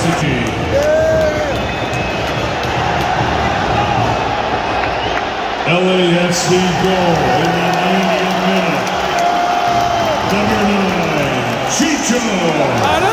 City. Yeah. LAFC goal in the 90th minute. Number nine, Chicho.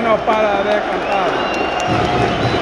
no para de cantar.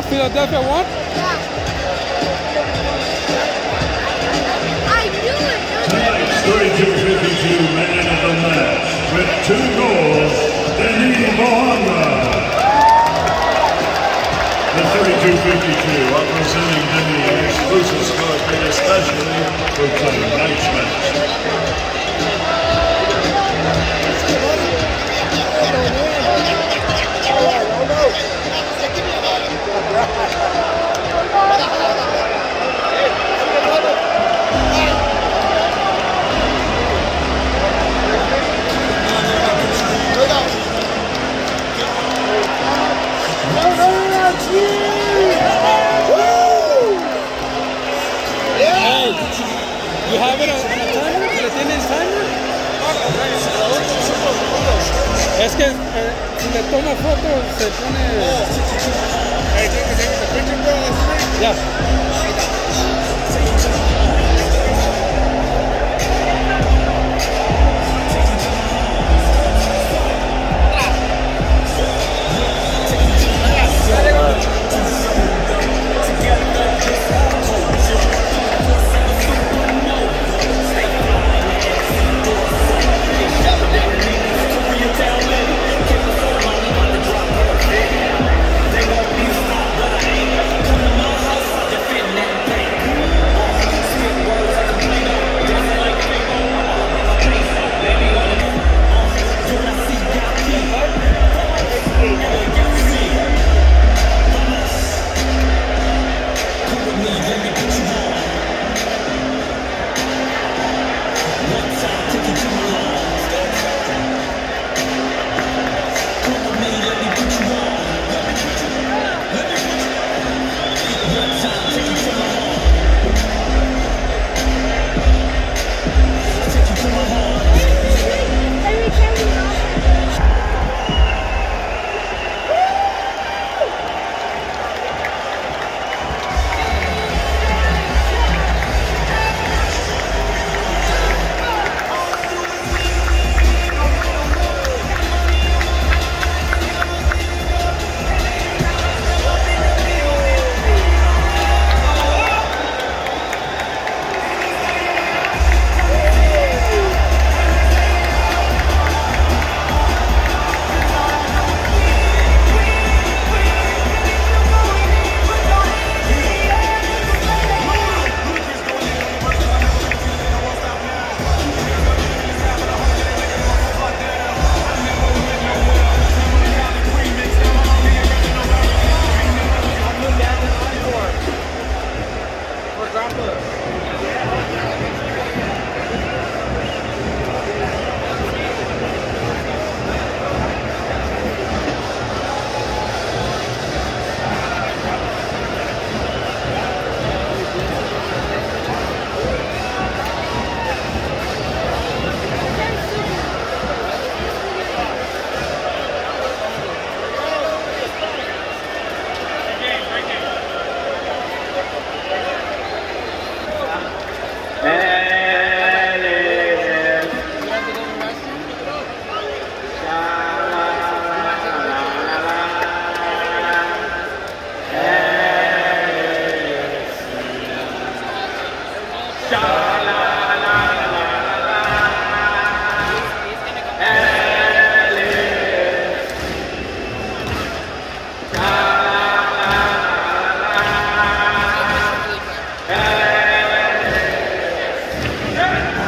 Philadelphia won? I knew it. Tonight's 32-52 man of the match with two goals, Denis Bouanga. The 32-52 representing Denis an exclusive score made especially for tonight's match. le toma fotos se pone. Hey, yeah. Yes!